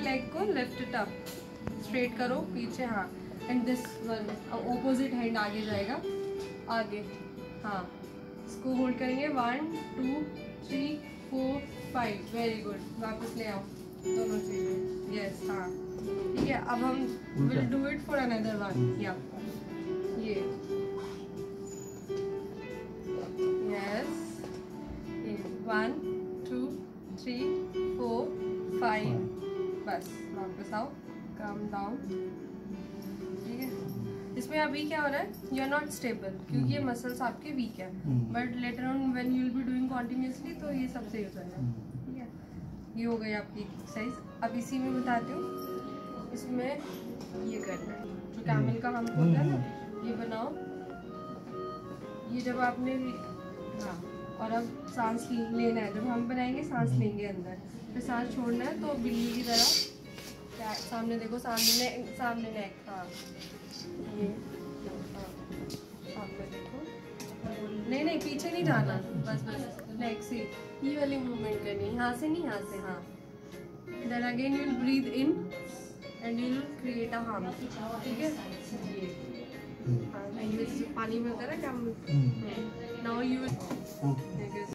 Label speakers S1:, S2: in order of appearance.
S1: Leg को lift it up straight करो पीछे हाँ. And this one opposite hand आगे जाएगा. आगे हाँ. इसको होल्ड करेंगे. One two three four five very good वापस ले आओ. दोनों चीज़ें. यस हाँ. ठीक है अब हम will do it for another one या ये. Yes one two three four five बस वापस आओ कम डाउन ठीक है? इसमें अभी क्या हो रहा है? यू आर नॉट स्टेबल क्योंकि ये मसल्स आपके वीक है.
S2: हम्म।
S1: But later on when you will be doing continuously तो ये सब सही हो जाएगा.
S2: हम्म।
S1: ठीक है? ये हो गई आपकी एक्सरसाइज अब इसी में बताती हूँ. इसमें ये करना है. जो कैमल का हम होता है ना ये बनाओ. ये जब आपने हाँ। और अब सांस लेना है। जब हम बनाएँगे सांस लेंगे अंदर। फिर सांस छोड़ना है तो बिल्ली की तरह सामने देखो सामने ने, सामने नेक हाँ। ये हाँ सामने देखो। नहीं नहीं पीछे नहीं जाना। बस बस नेक से। ये वाली मूवमेंट करनी है। यहाँ से नहीं यहाँ से हाँ। Then again you will breathe in and you will create a harm ठीक है? पानी में होता है ना क्या
S2: हम्म।
S1: Now you
S2: hmm.
S1: विल